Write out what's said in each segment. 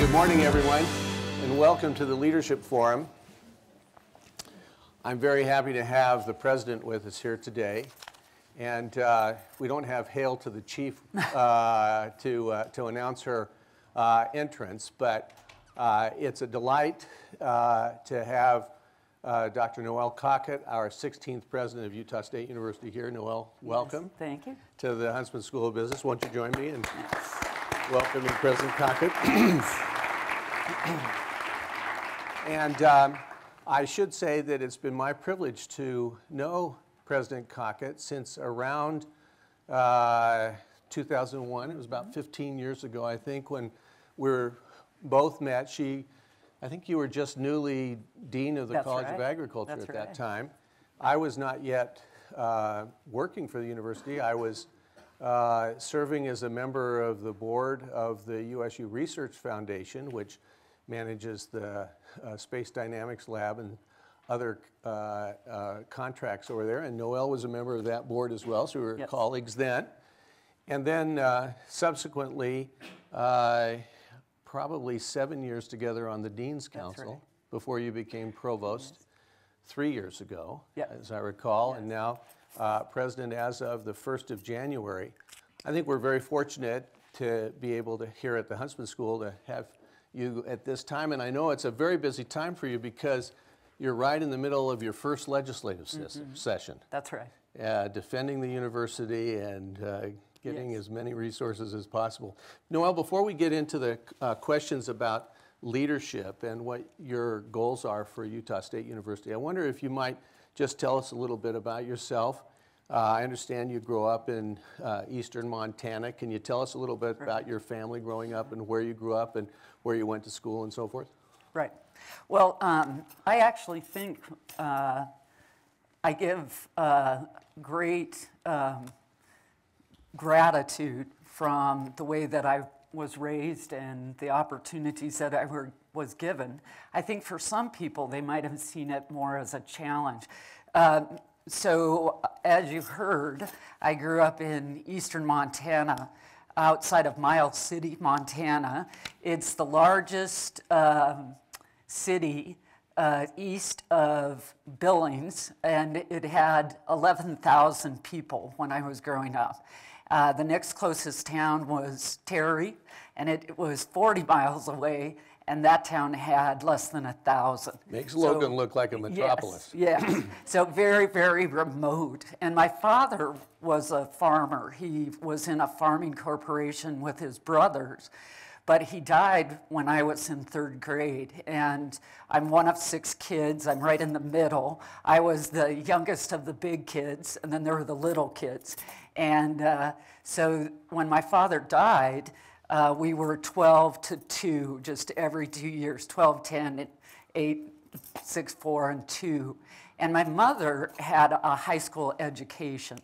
Good morning, everyone, and welcome to the Leadership Forum. I'm very happy to have the president with us here today. And uh, we don't have Hail to the Chief uh, to, uh, to announce her uh, entrance, but uh, it's a delight uh, to have Dr. Noelle Cockett, our 16th president of Utah State University here. Noelle, welcome. Yes, thank you. To the Huntsman School of Business. Won't you join me in welcoming President Cockett? and um, I should say that it's been my privilege to know President Cockett since around uh, 2001. It was about 15 years ago, I think, when we were both met. She, I think you were just newly dean of the That's College right. of Agriculture That's at right. that time. I was not yet uh, working for the university. I was uh, serving as a member of the board of the USU Research Foundation, which manages the uh, Space Dynamics Lab and other uh, uh, contracts over there. And Noelle was a member of that board as well, so we were Yes. colleagues then. And then uh, subsequently, uh, probably seven years together on the Dean's Council right. before you became provost three years ago, Yep. as I recall, and now uh, president as of the 1st of January. I think we're very fortunate to be able to, here at the Huntsman School, to have you at this time. And I know it's a very busy time for you because you're right in the middle of your first legislative ses- Mm-hmm. session That's right. uh, defending the university and uh, getting Yes. as many resources as possible. Noelle, before we get into the uh, questions about leadership and what your goals are for Utah State University, I wonder if you might just tell us a little bit about yourself. Uh, I understand you grew up in uh, eastern Montana. Can you tell us a little bit about your family growing up and where you grew up and where you went to school and so forth? Right. Well, um, I actually think uh, I give uh, great um, gratitude from the way that I was raised and the opportunities that I were, was given. I think for some people, they might have seen it more as a challenge. Um, so, as you heard, I grew up in eastern Montana, outside of Miles City, Montana. It's the largest um, city uh, east of Billings, and it had 11,000 people when I was growing up. Uh, the next closest town was Terry, and it was 40 miles away, and that town had less than a thousand. Makes So- Logan look like a Yes, metropolis. yeah. so very, very remote. And my father was a farmer. He was in a farming corporation with his brothers, but he died when I was in third grade. And I'm one of six kids. I'm right in the middle. I was the youngest of the big kids, and then there were the little kids. And uh, so when my father died, uh, we were 12 to 2 just every two years 12, 10, 8, 6, 4, and 2. And my mother had a high school education.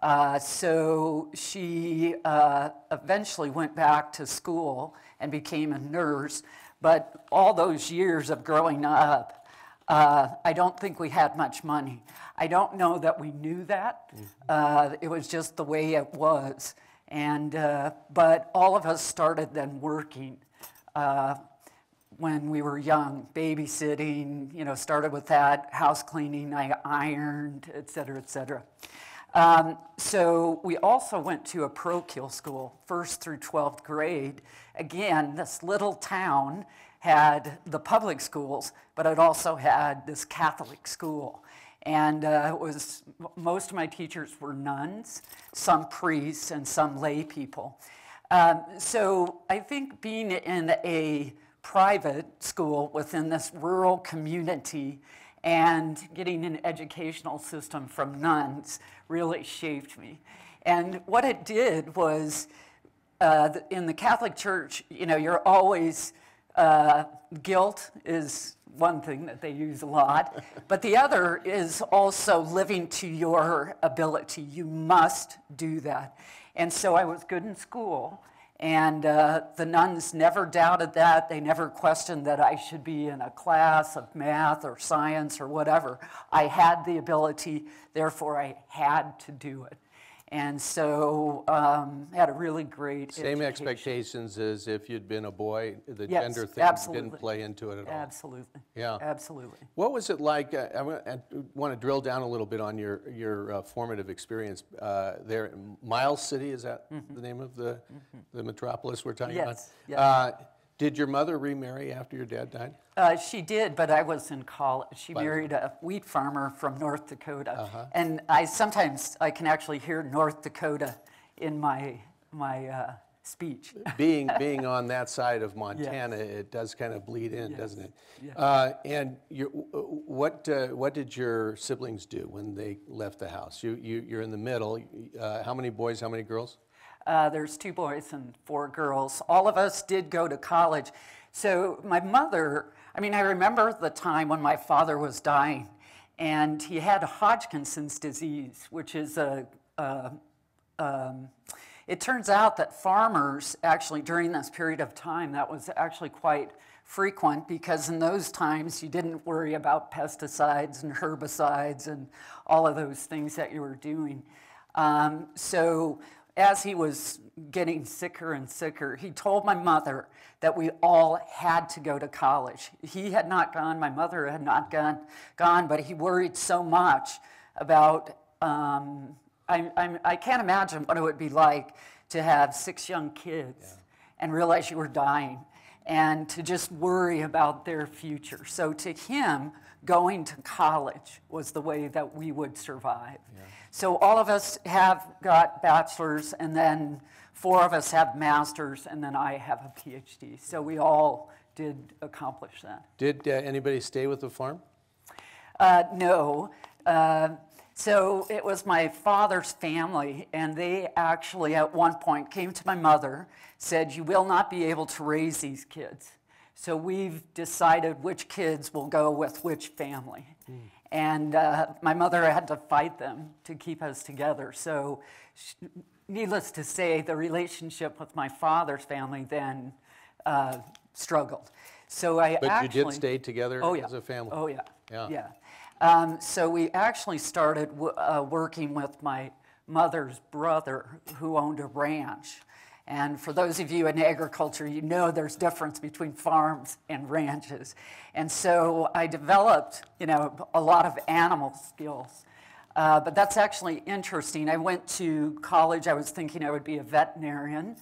Uh, so she uh, eventually went back to school and became a nurse. But all those years of growing up, uh, I don't think we had much money. I don't know that we knew that. Uh, it was just the way it was. And, uh, but all of us started then working uh, when we were young, babysitting, you know, started with that, house cleaning, I ironed, et cetera, et cetera. Um, so we also went to a parochial school, first through 12th grade. Again, this little town had the public schools, but it also had this Catholic school. And uh, it was most of my teachers were nuns, some priests, and some lay people. Um, so I think being in a private school within this rural community and getting an educational system from nuns really shaped me. And what it did was, uh, in the Catholic Church, you know, you're always, uh, guilt is one thing that they use a lot, but the other is also living to your ability. You must do that. And so I was good in school, and uh, the nuns never doubted that. They never questioned that I should be in a class of math or science or whatever. I had the ability, therefore, I had to do it. And so um, had a really great Same education. expectations as if you'd been a boy, the Yes, gender thing absolutely. didn't play into it at all. Absolutely. Yeah. Absolutely. What was it like? uh, I want to drill down a little bit on your, your uh, formative experience uh, there. in Miles City, is that the name of the, the metropolis we're talking about? Yes, yes. Uh, Did your mother remarry after your dad died? Uh, she did, but I was in college. She married a wheat farmer from North Dakota, Uh-huh. and I sometimes I can actually hear North Dakota in my my uh, speech. being being on that side of Montana, it does kind of bleed in, doesn't it? Yes. Uh, and you, what uh, what did your siblings do when they left the house? You, you you're in the middle. Uh, how many boys? How many girls? Uh, there's two boys and four girls. All of us did go to college. So my mother, I mean, I remember the time when my father was dying, and he had Hodgkinson's disease, which is a, a um, it turns out that farmers actually during this period of time that was actually quite frequent because in those times you didn't worry about pesticides and herbicides and all of those things that you were doing um, so as he was getting sicker and sicker he told my mother that we all had to go to college he had not gone my mother had not gone, gone but he worried so much about um, I, I'm, I can't imagine what it would be like to have six young kids and realize you were dying and to just worry about their future. So to him, going to college was the way that we would survive. So all of us have got bachelors, and then four of us have masters, and then I have a PhD. So we all did accomplish that. Did uh, anybody stay with the farm? Uh, no. Uh, so it was my father's family, and they actually, at one point, came to my mother, said, You will not be able to raise these kids. So we've decided which kids will go with which family. And uh, my mother had to fight them to keep us together. So, sh- needless to say, the relationship with my father's family then uh, struggled. So I But actually. you did stay together Oh, yeah. as a family. Oh, yeah. Yeah. Yeah. Um, so we actually started w- uh, working with my mother's brother who owned a ranch. And for those of you in agriculture, you know there's difference between farms and ranches. And so I developed, you know, a lot of animal skills. Uh, but that's actually interesting. I went to college, I was thinking I would be a veterinarian,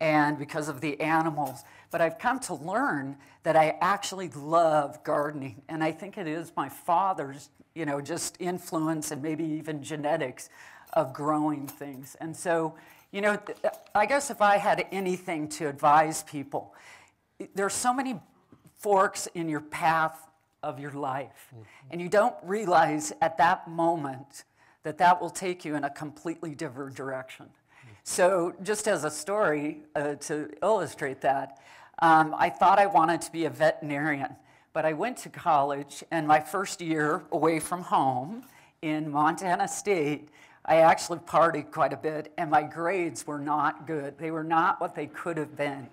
and because of the animals. But I've come to learn that I actually love gardening, and I think it is my father's, you know, just influence and maybe even genetics of growing things. And so, you know, I guess if I had anything to advise people, there's so many forks in your path of your life. And you don't realize at that moment that that will take you in a completely different direction. So, just as a story uh, to illustrate that, um, I thought I wanted to be a veterinarian, but I went to college, and my first year away from home in Montana State, I actually partied quite a bit, and my grades were not good. They were not what they could have been.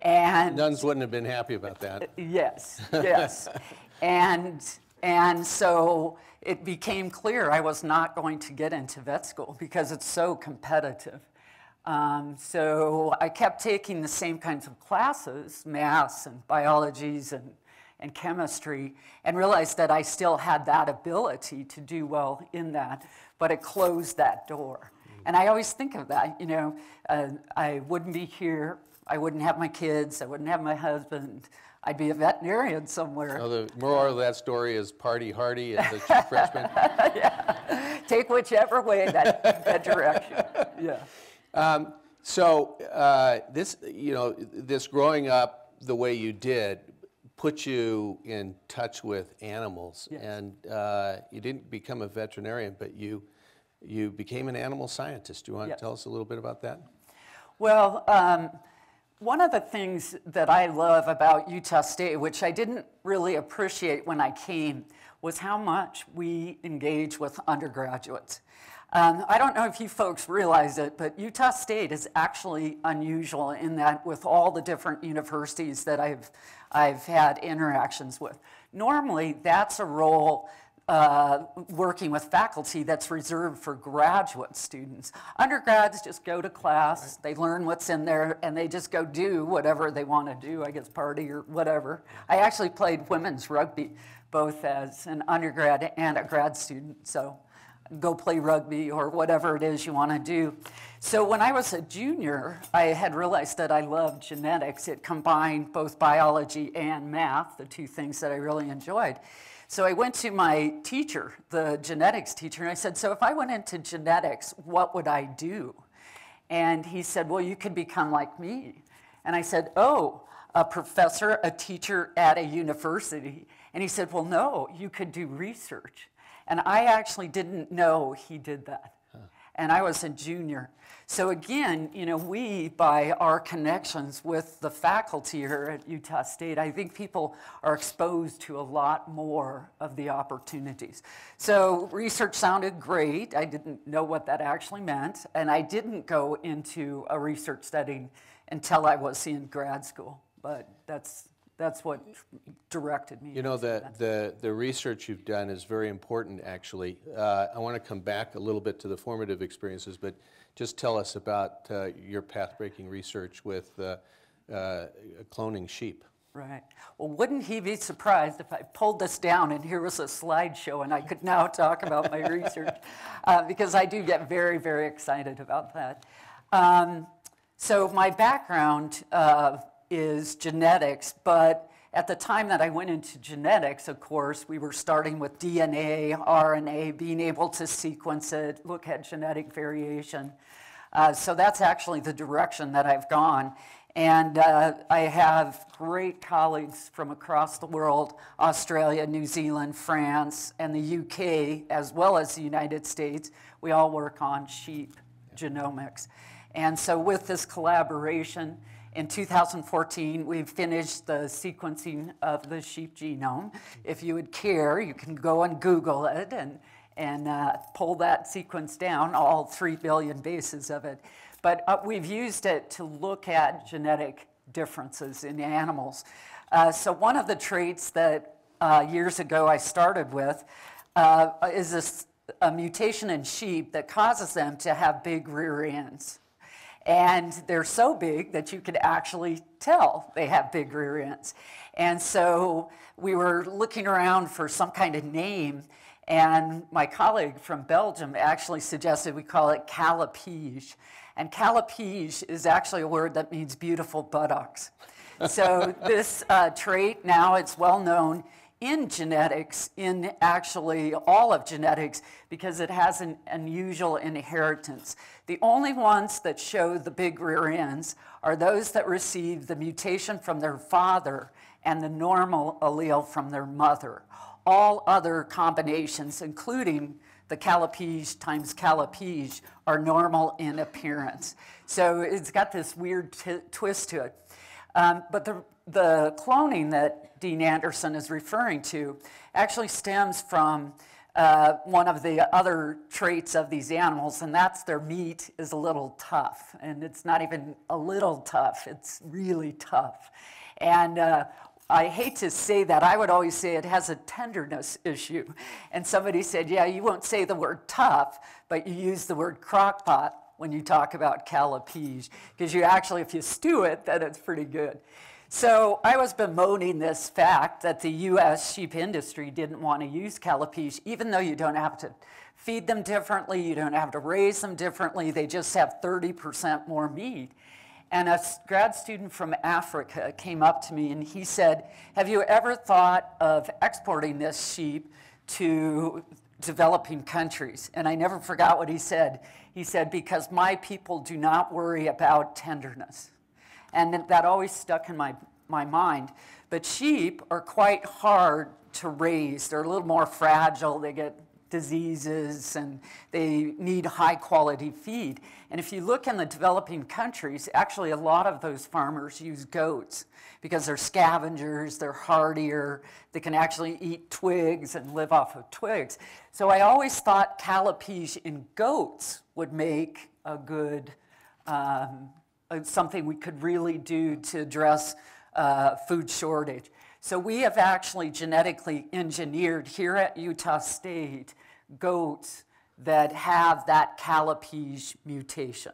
And Nuns wouldn't have been happy about that. Yes, yes. and, and so it became clear I was not going to get into vet school because it's so competitive. Um, so I kept taking the same kinds of classes, maths and biologies and, and chemistry, and realized that I still had that ability to do well in that, but it closed that door. And I always think of that, you know, uh, I wouldn't be here, I wouldn't have my kids, I wouldn't have my husband, I'd be a veterinarian somewhere. Now, the moral of that story is party hardy as a chief freshman. Take whichever way that, that direction. Yeah. Um, so uh, this, you know, this growing up the way you did put you in touch with animals, Yes. and uh, you didn't become a veterinarian, but you you became an animal scientist. Do you want Yes. to tell us a little bit about that? Well, um, one of the things that I love about Utah State, which I didn't really appreciate when I came, was how much we engage with undergraduates. Um, I don't know if you folks realize it, but Utah State is actually unusual in that with all the different universities that I've, I've had interactions with. Normally, that's a role uh, working with faculty that's reserved for graduate students. Undergrads just go to class, they learn what's in there, and they just go do whatever they want to do, I guess party or whatever. I actually played women's rugby, both as an undergrad and a grad student, so go play rugby or whatever it is you want to do. So when I was a junior, I had realized that I loved genetics. It combined both biology and math, the two things that I really enjoyed. So I went to my teacher, the genetics teacher, and I said, So if I went into genetics, what would I do? And he said, Well, you could become like me. And I said, Oh, a professor, a teacher at a university. And he said, Well, no, you could do research. And I actually didn't know he did that. And I was a junior. So again, you know, we, by our connections with the faculty here at Utah State, I think people are exposed to a lot more of the opportunities. So research sounded great. I didn't know what that actually meant. And I didn't go into a research study until I was in grad school. But that's that's what directed me. You know, the, the, the research you've done is very important, actually. Uh, I want to come back a little bit to the formative experiences, but just tell us about uh, your path-breaking research with uh, uh cloning sheep. Right. Well, wouldn't he be surprised if I pulled this down and here was a slideshow and I could now talk about my research? Uh, because I do get very, very excited about that. Um, so, my background uh, is genetics, but at the time that I went into genetics, of course, we were starting with DNA, RNA, being able to sequence it, look at genetic variation. Uh, so that's actually the direction that I've gone. And uh, I have great colleagues from across the world Australia, New Zealand, France, and the UK, as well as the United States. We all work on sheep genomics. And so, with this collaboration, in 2014, we finished the sequencing of the sheep genome. If you would care, you can go and Google it and, and uh, pull that sequence down, all 3 billion bases of it. But uh, we've used it to look at genetic differences in animals. Uh, so, one of the traits that uh, years ago I started with uh, is a mutation in sheep that causes them to have big rear ends. And they're so big that you could actually tell they have big rear ends. And so we were looking around for some kind of name, and my colleague from Belgium actually suggested we call it callipyge. And callipyge is actually a word that means beautiful buttocks. So this uh, trait now it's well known in genetics, in actually all of genetics, because it has an unusual inheritance. The only ones that show the big rear ends are those that receive the mutation from their father and the normal allele from their mother. All other combinations, including the callipyge times callipyge, are normal in appearance. So it's got this weird twist to it. Um, but the, the cloning that Dean Anderson is referring to actually stems from uh, one of the other traits of these animals, and that's their meat is a little tough. And it's not even a little tough, it's really tough. And uh, I hate to say that. I would always say it has a tenderness issue. And somebody said, Yeah, you won't say the word tough, but you use the word crockpot when you talk about callipyge, because you actually, if you stew it, then it's pretty good. So I was bemoaning this fact that the US sheep industry didn't want to use callipyge, even though you don't have to feed them differently, you don't have to raise them differently, they just have 30% more meat. And a grad student from Africa came up to me and he said, Have you ever thought of exporting this sheep to developing countries? And I never forgot what he said. He said, Because my people do not worry about tenderness. And that always stuck in my, my mind. But sheep are quite hard to raise. They're a little more fragile. They get diseases and they need high quality feed. And if you look in the developing countries, actually a lot of those farmers use goats because they're scavengers, they're hardier, they can actually eat twigs and live off of twigs. So I always thought callipyge in goats would make a good um, something we could really do to address uh, food shortage. So we have actually genetically engineered here at Utah State goats that have that callipyge mutation.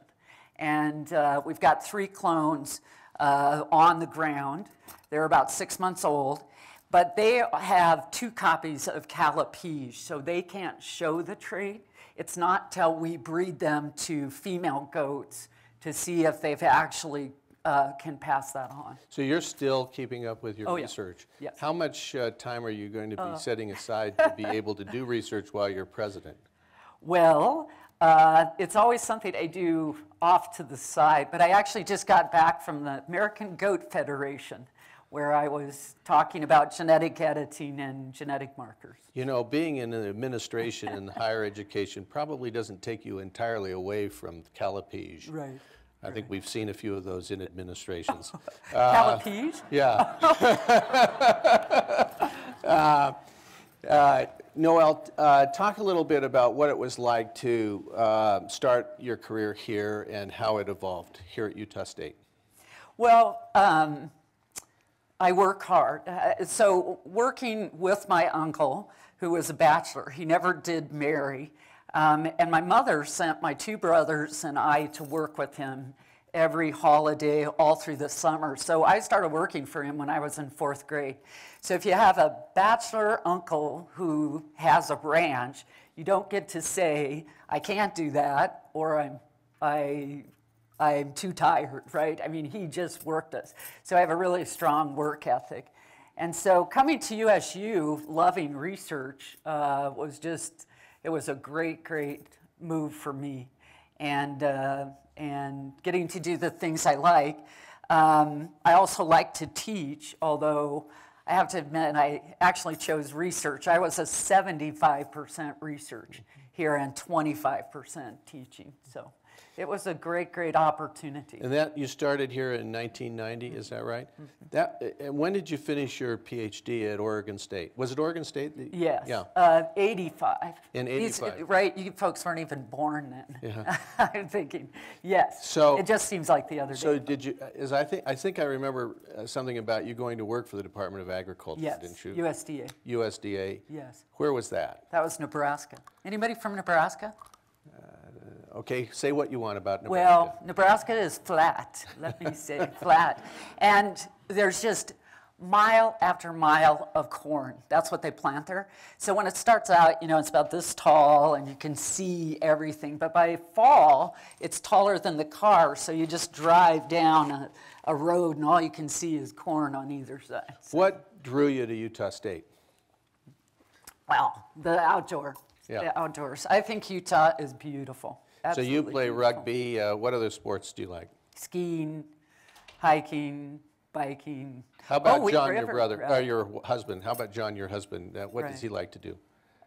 And uh, we've got three clones uh, on the ground. They're about six months old, but they have two copies of callipyge, so they can't show the trait. It's not till we breed them to female goats to see if they've actually uh, can pass that on. So you're still keeping up with your Oh, yeah. research? Yes. How much uh, time are you going to be setting aside to be able to do research while you're president? Well, uh, it's always something I do off to the side, but I actually just got back from the American Goat Federation where I was talking about genetic editing and genetic markers. You know, being in an administration in higher education probably doesn't take you entirely away from Callipyge. Right. I think we've seen a few of those in administrations. Callipyge? Yeah. uh, uh, Noelle, uh, talk a little bit about what it was like to uh, start your career here and how it evolved here at Utah State. Well, um, I work hard. Uh, so, working with my uncle, who was a bachelor, he never did marry. Um, and my mother sent my two brothers and I to work with him every holiday all through the summer. So I started working for him when I was in fourth grade. So if you have a bachelor uncle who has a ranch, you don't get to say, I can't do that, or I'm, I, I'm too tired, right? I mean, he just worked us. So I have a really strong work ethic. And so coming to USU, loving research, uh, was just, it was a great, great move for me. And, uh, and getting to do the things I like. Um, I also like to teach, although I have to admit, I actually chose research. I was a 75% research here and 25% teaching. So it was a great, great opportunity. And that you started here in 1990, is that right? That, and when did you finish your PhD at Oregon State? Was it Oregon State? that- Yes. Yeah. Uh, 85. In These- 85. right, you folks weren't even born then. Yeah. I'm thinking, yes. So- it just seems like the other So day. So did you, as I think, I think I remember uh, something about you going to work for the Department of Agriculture, Yes, didn't you? USDA. USDA. Yes. Where was that? That was Nebraska. Anybody from Nebraska? Okay, say what you want about Nebraska. Well, Nebraska is flat, let me say, flat. And there's just mile after mile of corn. That's what they plant there. So when it starts out, you know, it's about this tall and you can see everything. But by fall, it's taller than the car. So you just drive down a, a road and all you can see is corn on either side. What drew you to Utah State? Well, the outdoor, Yeah. the outdoors. I think Utah is beautiful. So you play beautiful. rugby. Uh, what other sports do you like? skiing, hiking, biking. How about Oh, John, your brother, or your husband? How about John, your husband? Uh, what does he like to do?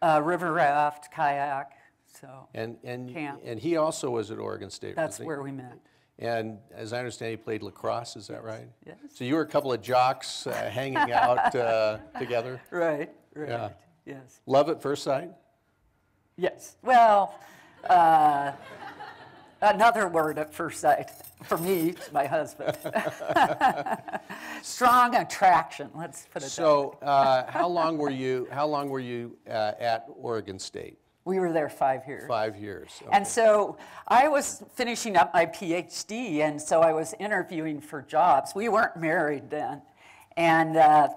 Uh, river raft, kayak. So And and Camp. and he also was at Oregon State. that's where we met. And as I understand, he played lacrosse. Is that right? yes. So you were a couple of jocks uh, hanging out uh, together. Right, right. Yeah. Yes. Love at first sight. Yes. Well, uh, another word at first sight for me, my husband. Strong attraction. Let's put it that way. So uh, how long were you? How long were you uh, at Oregon State? We were there five years. Five years. And so I was finishing up my PhD, and so I was interviewing for jobs. We weren't married then. And, uh,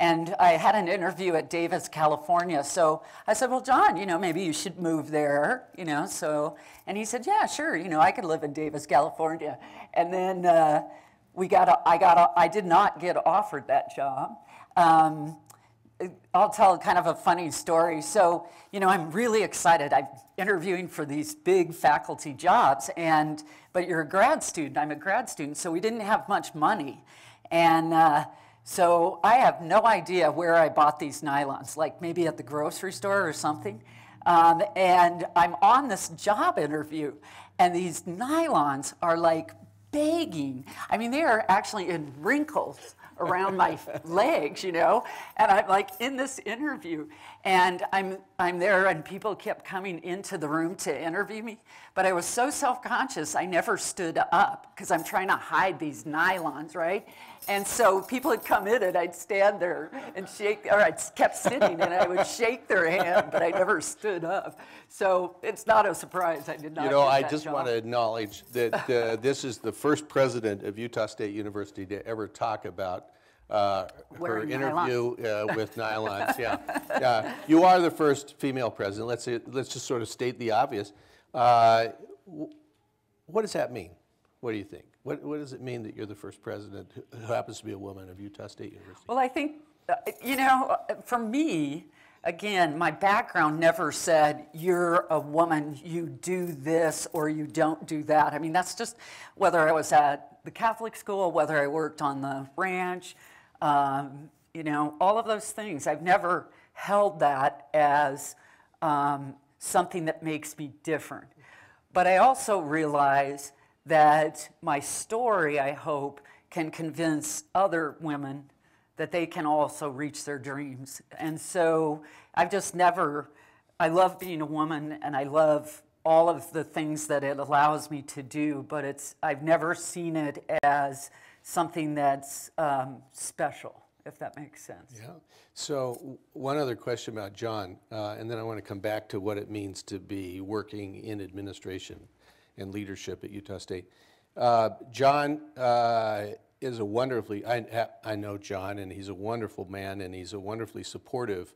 and I had an interview at Davis, California. So I said, Well, John, you know, maybe you should move there, you know. So, and he said, Yeah, sure, you know, I could live in Davis, California. And then uh, we got, a, I got, a, I did not get offered that job. Um, I'll tell kind of a funny story. So, you know, I'm really excited. I'm interviewing for these big faculty jobs, and but you're a grad student. I'm a grad student, so we didn't have much money, and uh, so I have no idea where I bought these nylons. Like maybe at the grocery store or something. Um, and I'm on this job interview, and these nylons are like begging. I mean, they are actually in wrinkles around my legs, you know. And I'm like in this interview, And I'm, I'm there, and people kept coming into the room to interview me. But I was so self conscious, I never stood up because I'm trying to hide these nylons, right? And so people would come in, and I'd stand there and shake, or I kept sitting, and I would shake their hand, but I never stood up. So it's not a surprise I did not. You know, I just job. want to acknowledge that uh, this is the first president of Utah State University to ever talk about uh, her interview uh, with nylons. Yeah, yeah. You are the first female president. Let's say, let's just sort of state the obvious. Uh, wh- what does that mean? What do you think? What, what does it mean that you're the first president who happens to be a woman of Utah State University? Well, I think, uh, you know, for me, again, my background never said, you're a woman, you do this or you don't do that. I mean, that's just whether I was at the Catholic school, whether I worked on the ranch, um, you know, all of those things. I've never held that as um, something that makes me different. But I also realize that my story, I hope, can convince other women that they can also reach their dreams. And so I've just never, I love being a woman and I love all of the things that it allows me to do, but it's, I've never seen it as something that's um, special, if that makes sense. Yeah. So one other question about John, uh, and then I want to come back to what it means to be working in administration and leadership at Utah State. Uh, John uh, is a wonderfully, I, I know John, and he's a wonderful man, and he's a wonderfully supportive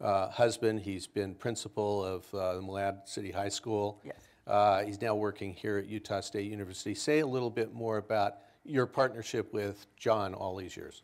uh, husband. He's been principal of uh, the Malad City High School. Yes. Uh, he's now working here at Utah State University. Say a little bit more about your partnership with John all these years.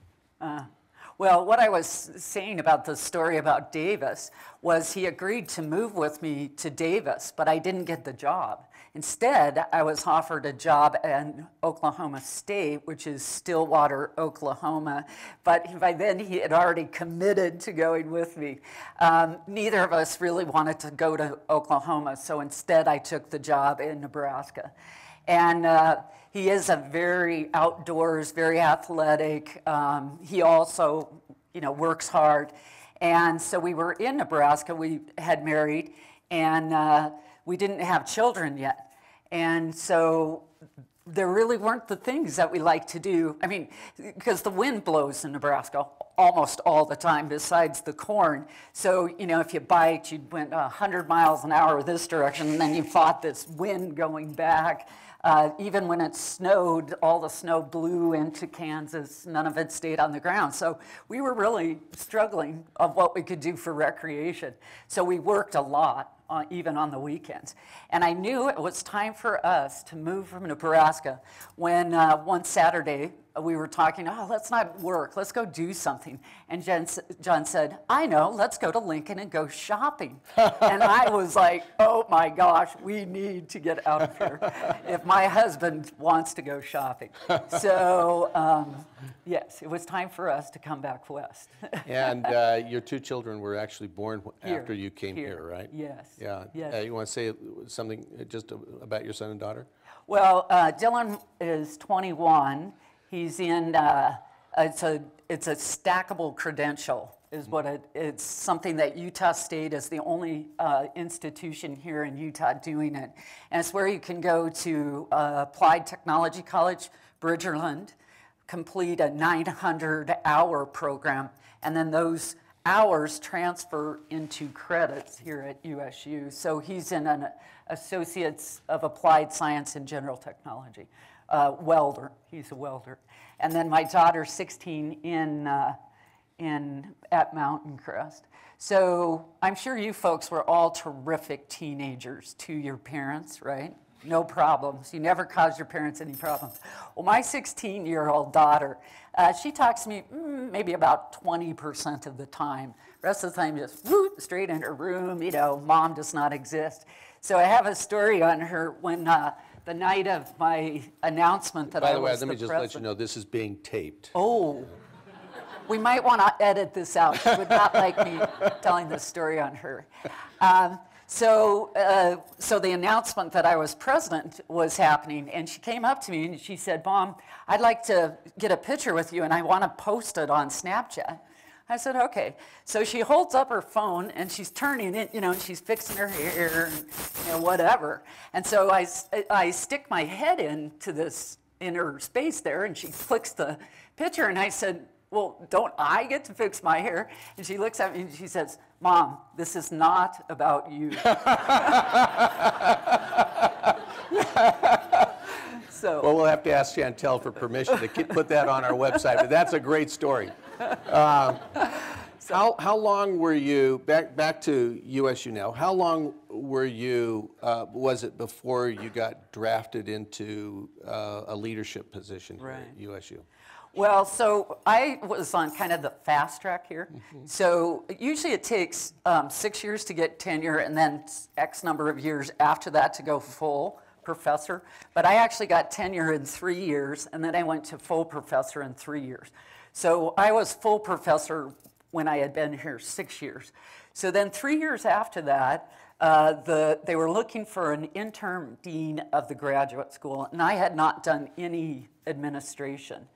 Well, what I was saying about the story about Davis was he agreed to move with me to Davis, but I didn't get the job. Instead, I was offered a job at Oklahoma State, which is Stillwater, Oklahoma. But by then, he had already committed to going with me. Um, neither of us really wanted to go to Oklahoma, so instead, I took the job in Nebraska. And uh, he is a very outdoors, very athletic. Um, he also, you know, works hard. And so we were in Nebraska. We had married, and uh, we didn't have children yet. And so there really weren't the things that we like to do. I mean, because the wind blows in Nebraska almost all the time, besides the corn. So, you know, if you biked, you went 100 miles an hour this direction, and then you fought this wind going back. Uh, even when it snowed, all the snow blew into Kansas. None of it stayed on the ground. So we were really struggling of what we could do for recreation. So we worked a lot, even on the weekends. And I knew it was time for us to move from Nebraska when uh, one Saturday we were talking, oh, let's not work, let's go do something. And Jen, John said, I know, let's go to Lincoln and go shopping. and I was like, oh my gosh, we need to get out of here if my husband wants to go shopping. So, um, yes, it was time for us to come back west. And uh, your two children were actually born Here, after you came here, here, right? yes, Yeah. yes. Uh, you want to say something uh, just about your son and daughter? Well, uh, Dylan is 21. He's in, uh, it's, a, it's a stackable credential, is what it, it's something that Utah State is the only uh, institution here in Utah doing it. And it's where you can go to uh, Applied Technology College, Bridgerland, complete a 900 hour program, and then those hours transfer into credits here at USU. So he's in an Associates of Applied Science and General Technology, uh, welder. He's a welder. And then my daughter's 16 in, uh, in at Mountain Crest. So I'm sure you folks were all terrific teenagers to your parents, right? No problems. You never caused your parents any problems. Well, my 16 year old daughter, uh, she talks to me mm, maybe about 20% of the time. Rest of the time, just whoop, straight in her room, you know, mom does not exist. So I have a story on her when uh, the night of my announcement that By I was By the way, let me the just let you know, this is being taped. Oh, we might want to edit this out. She would not like me telling this story on her. Um, so, uh, so the announcement that I was president was happening, and she came up to me and she said, "Mom, I'd like to get a picture with you, and I want to post it on Snapchat." I said, okay. So she holds up her phone and she's turning it, you know, and she's fixing her hair and you know, whatever. And so I, I stick my head into this inner space there and she clicks the picture and I said, well, don't I get to fix my hair? And she looks at me and she says, Mom, this is not about you. so. Well, we'll have to ask Chantel for permission to keep, put that on our website, but that's a great story. Um, how, how long were you, back, back to USU now, how long were you, uh, was it before you got drafted into uh, a leadership position here at USU? Well, so I was on kind of the fast track here. So usually it takes um, six years to get tenure and then X number of years after that to go full professor. But I actually got tenure in three years and then I went to full professor in three years. So I was full professor when I had been here six years. So then three years after that, uh, the, they were looking for an interim dean of the graduate school, and I had not done any administration.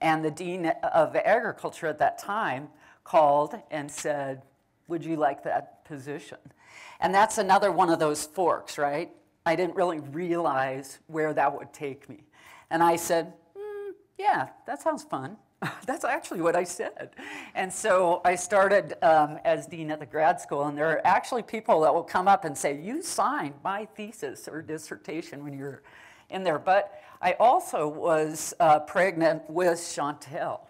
And the dean of agriculture at that time called and said, Would you like that position? And that's another one of those forks, right? I didn't really realize where that would take me. And I said, "Hmm, Yeah, that sounds fun. That's actually what I said. And so I started um, as dean at the grad school, and there are actually people that will come up and say, You signed my thesis or dissertation when you were in there. But I also was uh, pregnant with Chantel.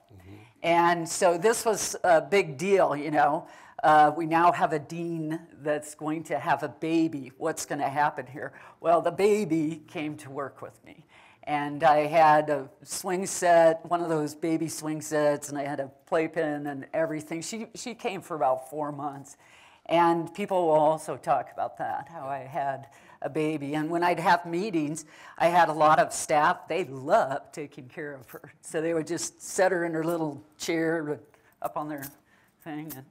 And so this was a big deal, you know. Uh, we now have a dean that's going to have a baby. What's going to happen here? Well, the baby came to work with me. And I had a swing set, one of those baby swing sets, and I had a playpen and everything. She, she came for about four months. And people will also talk about that, how I had a baby. And when I'd have meetings, I had a lot of staff. They loved taking care of her. So they would just set her in her little chair up on their thing and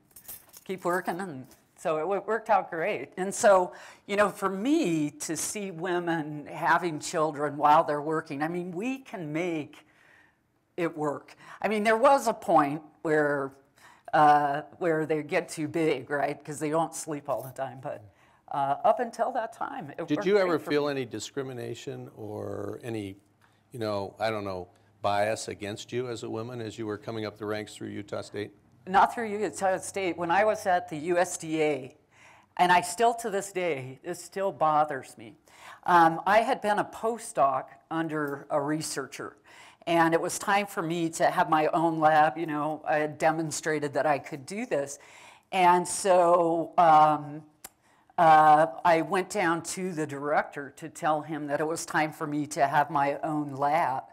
keep working. And so it worked out great. And so, you know, for me to see women having children while they're working, I mean, we can make it work. I mean, there was a point where uh, where they get too big, right? Because they don't sleep all the time. But uh, up until that time, it Did you ever feel any discrimination or any, you know, I don't know, bias against you as a woman as you were coming up the ranks through Utah State? Not through Utah State. When I was at the USDA, and I still to this day, this still bothers me. Um, I had been a postdoc under a researcher, and it was time for me to have my own lab. You know, I had demonstrated that I could do this. And so um, uh, I went down to the director to tell him that it was time for me to have my own lab.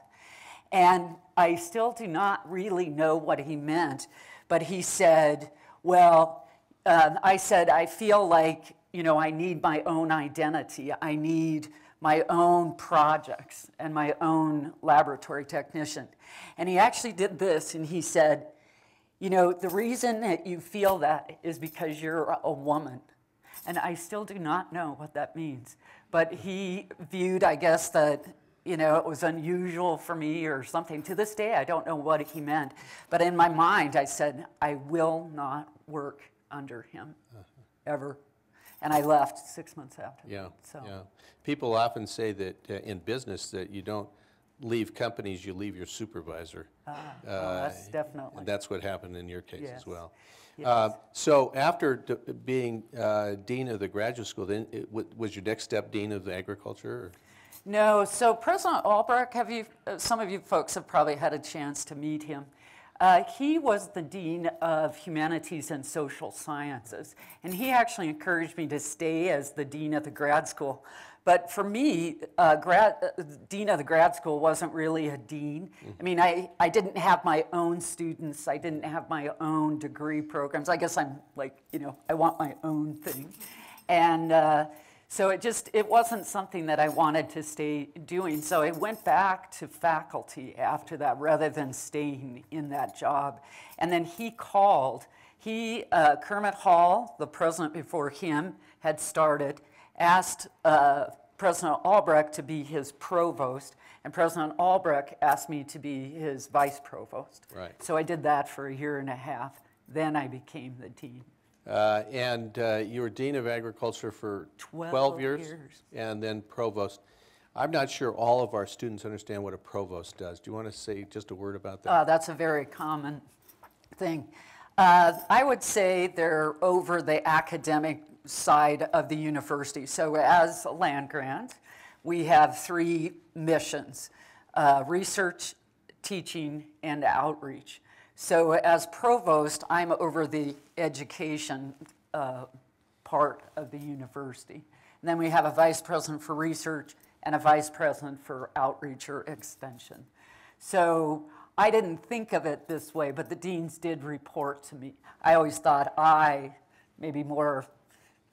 And I still do not really know what he meant, but he said, Well, um, I said, I feel like, you know, I need my own identity. I need my own projects and my own laboratory technician. And he actually did this, and he said, You know, the reason that you feel that is because you're a woman. And I still do not know what that means. But he viewed, I guess, that, you know, it was unusual for me or something. To this day, I don't know what he meant. But in my mind, I said, I will not work under him ever. And I left six months after. Yeah, So, yeah. People often say that uh, in business that you don't leave companies, you leave your supervisor. well, that's Uh, definitely. And that's what happened in your case Yes. as well. Uh, So after d- being uh, dean of the graduate school, then it wa- was your next step dean of the agriculture? or- No, so President Albrecht, have you, uh, some of you folks have probably had a chance to meet him. Uh, he was the Dean of Humanities and Social Sciences, and he actually encouraged me to stay as the Dean of the grad school. But for me, uh, grad, uh, Dean of the grad school wasn't really a dean. I mean, I, I didn't have my own students, I didn't have my own degree programs. I guess I'm like, you know, I want my own thing. And uh, so it just, it wasn't something that I wanted to stay doing. So I went back to faculty after that rather than staying in that job. And then he called, he, uh, Kermit Hall, the president before him, had started, asked uh, President Albrecht to be his provost, and President Albrecht asked me to be his vice provost. Right. So I did that for a year and a half. Then I became the dean. Uh, And uh, you were Dean of Agriculture for 12 12 years? years. And then Provost. I'm not sure all of our students understand what a provost does. Do you want to say just a word about that? Uh, that's a very common thing. Uh, I would say they're over the academic side of the university. So, as a land grant, we have three missions uh, research, teaching, and outreach. So, as provost, I'm over the education uh, part of the university. And then we have a vice president for research and a vice president for outreach or extension. So I didn't think of it this way, but the deans did report to me. I always thought I maybe more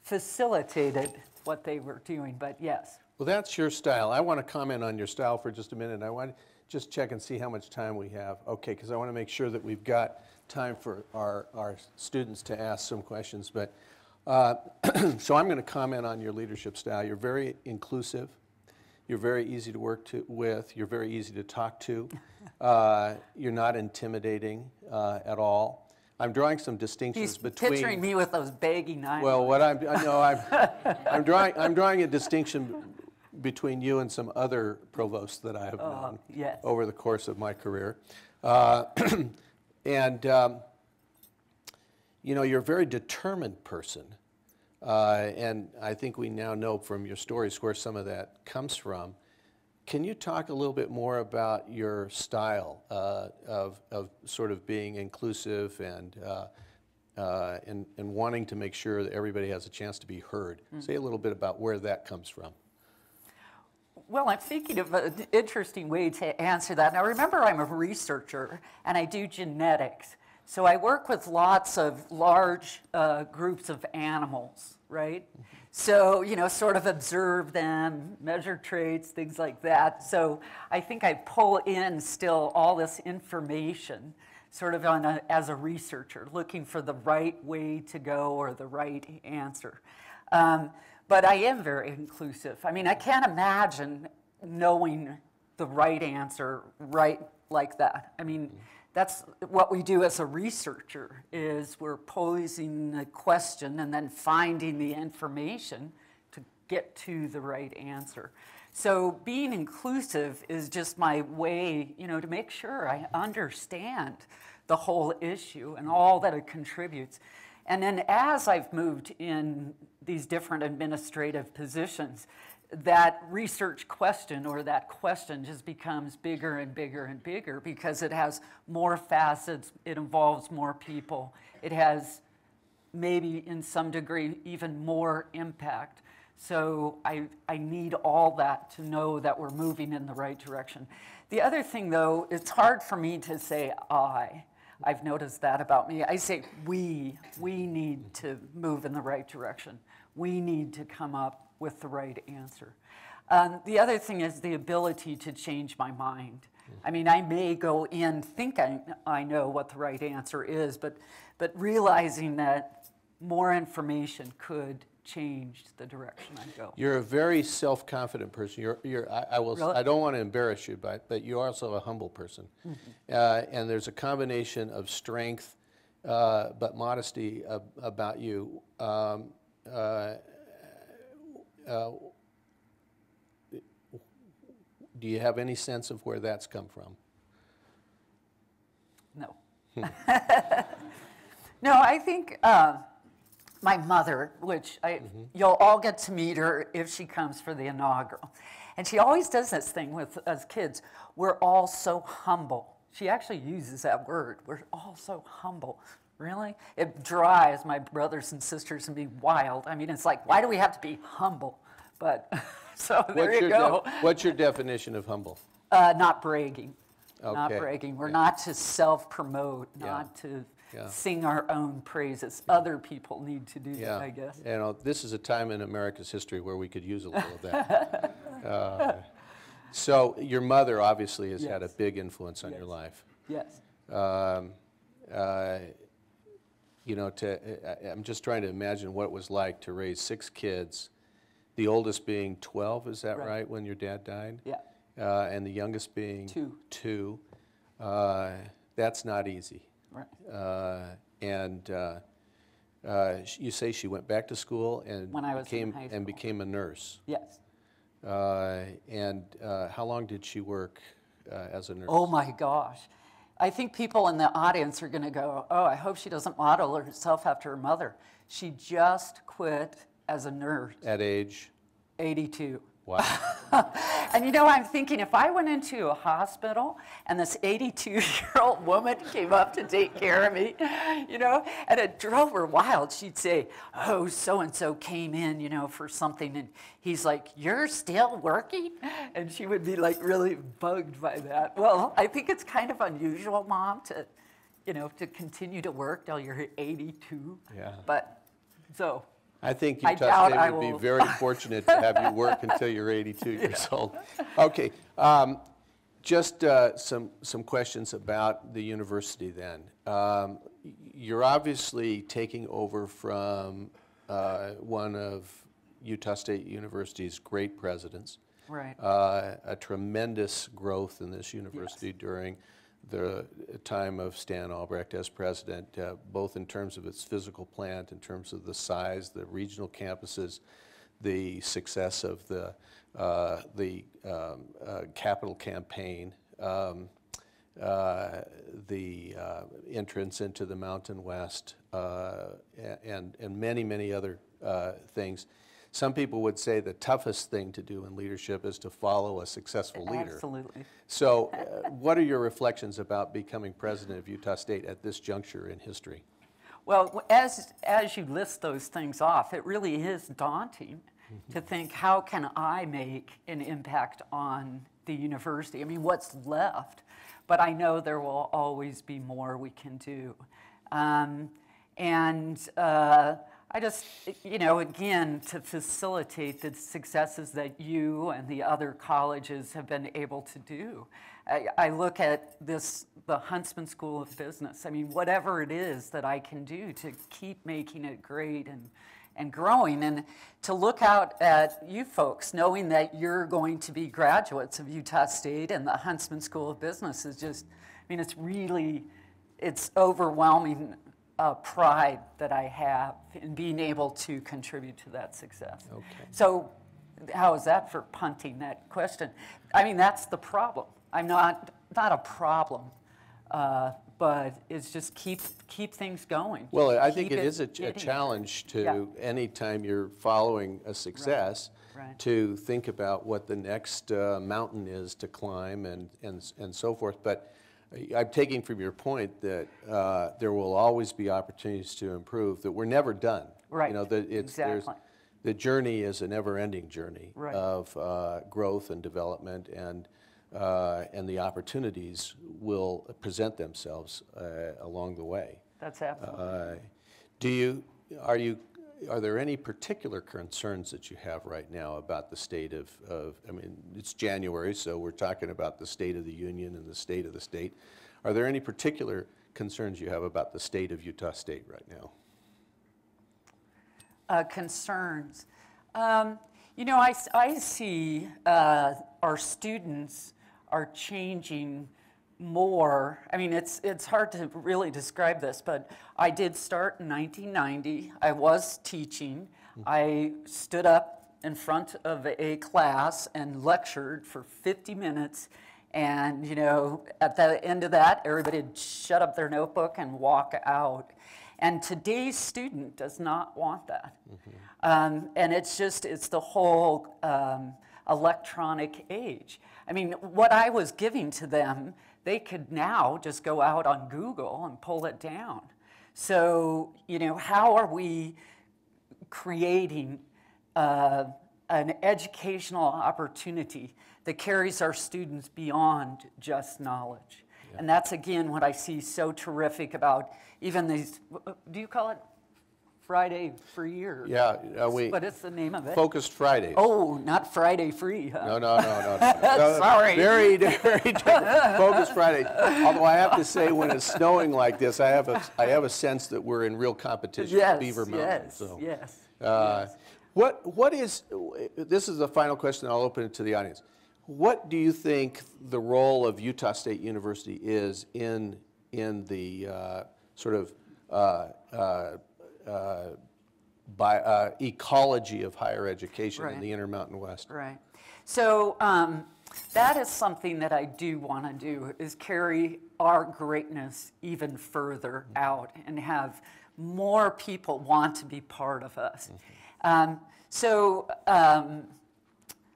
facilitated what they were doing, but yes. Well, that's your style. I want to comment on your style for just a minute. I want just check and see how much time we have. Okay, because I want to make sure that we've got time for our, our students to ask some questions. But uh, so I'm going to comment on your leadership style. You're very inclusive. You're very easy to work to, with. You're very easy to talk to. Uh, you're not intimidating uh, at all. I'm drawing some distinctions He's between. picturing me with those baggy knives. Well, what I'm, I know, I'm, I'm drawing, I'm drawing a distinction between you and some other provosts that I have known yes. over the course of my career. Uh, and, um, you know, you're a very determined person. Uh, and I think we now know from your stories where some of that comes from. Can you talk a little bit more about your style uh, of, of sort of being inclusive and, uh, uh, and, and wanting to make sure that everybody has a chance to be heard? Say a little bit about where that comes from. Well, I'm thinking of an interesting way to answer that. Now, remember, I'm a researcher and I do genetics. So I work with lots of large uh, groups of animals, right? So, you know, sort of observe them, measure traits, things like that. So I think I pull in still all this information sort of on a, as a researcher, looking for the right way to go or the right answer. Um, but I am very inclusive. I mean, I can't imagine knowing the right answer right like that. I mean, that's what we do as a researcher is we're posing a question and then finding the information to get to the right answer. So being inclusive is just my way, you know, to make sure I understand the whole issue and all that it contributes. And then as I've moved in these different administrative positions, that research question or that question just becomes bigger and bigger and bigger because it has more facets, it involves more people, it has maybe in some degree even more impact. So I, I need all that to know that we're moving in the right direction. The other thing, though, it's hard for me to say I. I've noticed that about me. I say we. We need to move in the right direction. We need to come up with the right answer. Um, the other thing is the ability to change my mind. I mean, I may go in, think I, I know what the right answer is, but, but realizing that more information could change the direction I go. You're a very self-confident person. You're, you're, I, I will, Really? I don't want to embarrass you, but, but you're also a humble person. Uh, and there's a combination of strength, uh, but modesty ab- about you. Um, uh, uh, do you have any sense of where that's come from? No. no, I think uh, my mother, which I, you'll all get to meet her if she comes for the inaugural. And she always does this thing with us kids. We're all so humble. She actually uses that word. We're all so humble. Really? It drives my brothers and sisters and me wild. I mean, it's like, why do we have to be humble? But so there what's you go. what's your definition of humble? Uh, not bragging. Okay. Not bragging. We're not to self promote, Yeah. not to Yeah. sing our own praises. Other people need to do Yeah, that, I guess. You know, this is a time in America's history where we could use a little of that. Uh, so your mother obviously has had a big influence on your life. Yes. Um, uh, you know, to, I- I'm just trying to imagine what it was like to raise six kids, the oldest being 12, is that Right. right, when your dad died? Yeah. Uh, and the youngest being Two. Two. Uh, that's not easy. Right. Uh, and uh, uh, you say she went back to school and When I was became and became a nurse. Yes. Uh, and uh, how long did she work uh, as a nurse? Oh my gosh. I think people in the audience are going to go, oh, I hope she doesn't model herself after her mother. She just quit as a nurse, At age? 82. Wow. And you know, I'm thinking if I went into a hospital and this 82 year old woman came up to take care of me, you know, and it drove her wild. She'd say, Oh, so and so came in, you know, for something. And he's like, You're still working? And she would be like really bugged by that. Well, I think it's kind of unusual, mom, to, you know, to continue to work till you're 82. Yeah. But so, I think I Utah doubt State I would be very fortunate to have you work until you're 82 years old. Okay, um, just uh, some, some questions about the university then. Um, You're obviously taking over from uh, one of Utah State University's great presidents. Right. Uh, A tremendous growth in this university during the time of Stan Albrecht as president, uh, both in terms of its physical plant, in terms of the size, the regional campuses, the success of the, uh, the um, uh, capital campaign, um, uh, the uh, entrance into the Mountain West, uh, and, and many, many other things. Some people would say the toughest thing to do in leadership is to follow a successful leader. absolutely. So, uh, what are your reflections about becoming president of Utah State at this juncture in history? Well, as, as you list those things off, it really is daunting to think how can I make an impact on the university? I mean, what's left? But I know there will always be more we can do. Um, and uh, I just, you know, again, to facilitate the successes that you and the other colleges have been able to do. I, I look at this, the Huntsman School of Business. I mean, whatever it is that I can do to keep making it great and, and growing, and to look out at you folks, knowing that you're going to be graduates of Utah State and the Huntsman School of Business is just, I mean, it's really, it's overwhelming uh, pride that I have in being able to contribute to that success. Okay. So, how is that for punting that question? I mean, that's the problem. I'm not not a problem, uh, but it's just keep keep things going. Well, I think Keep it is a, a challenge Yeah. to anytime you're following a success right. to think about what the next uh, mountain is to climb and, and, and so forth. But I'm taking from your point that uh, there will always be opportunities to improve, that we're never done. Right, You know, that it's, there's, exactly. the journey is a never-ending journey Right. of uh, growth and development, and, uh, and the opportunities will present themselves uh, along the way. That's absolutely. Uh, Do you, are you, are there any particular concerns that you have right now about the state of, of, I mean, it's January, so we're talking about the state of the union and the state of the state. Are there any particular concerns you have about the state of Utah State right now? uh, concerns. Um, you know, I, I see uh, our students are changing more. I mean, it's, it's hard to really describe this, but I did start in 1990. I was teaching. I stood up in front of a class and lectured for 50 minutes. And, you know, at the end of that, everybody would shut up their notebook and walk out. And today's student does not want that. Um, and it's just, it's the whole um, electronic age. I mean, what I was giving to them, they could now just go out on Google and pull it down. So, you know, how are we creating uh, an educational opportunity that carries our students beyond just knowledge. And that's again what I see so terrific about even these, do you call it Friday for years. Yeah, uh, we, What is the name of it? Focused Fridays. Oh, not Friday free, huh? No, no, no, no, no. no. Sorry. Very, very different. Focus Friday. Although I have to say, when it's snowing like this, I have a, I have a sense that we're in real competition Yes, with Beaver Mountain. yes, so. yes. Uh, What, what is, this is the final question, I'll open it to the audience. What do you think the role of Utah State University is in, in the uh, sort of uh, uh, by, uh, ecology of higher education in the Intermountain West. Right. So um, that is something that I do want to do is carry our greatness even further out and have more people want to be part of us. Um, so um,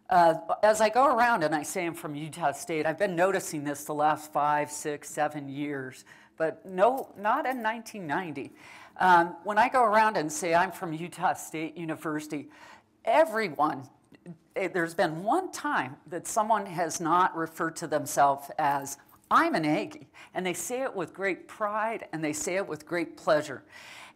uh, as I go around and I say I'm from Utah State, I've been noticing this the last five, six, seven years, but no, not in 1990. Um, when I go around and say I'm from Utah State University, everyone, eh, there's been one time that someone has not referred to themselves as I'm an Aggie, and they say it with great pride and they say it with great pleasure.